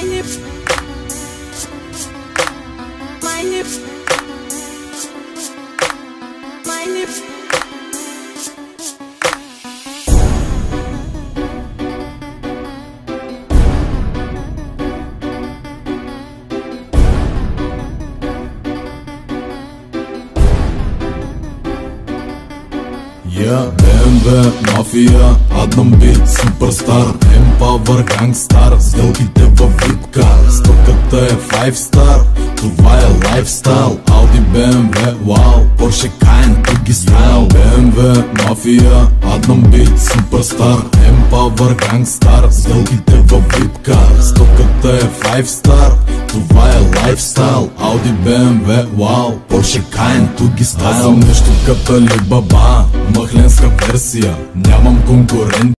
hips. My hips. My hips. Я БМВ, мафия, Адам бит, суперстар Empower, гангстар, сделките във випкар Стоката е 5 star, това е лайфстайл Audi, BMW, вау, Porsche, Cayenne, други стайл БМВ, мафия, Адам бит, суперстар Empower, гангстар, сделките във випкар Стоката е 5 star, това е лайфстайл Audi, BMW, вау, Porsche, Cayenne, други стайл Аз съм нещо като Алибаба, махленска версия. Нямам конкурент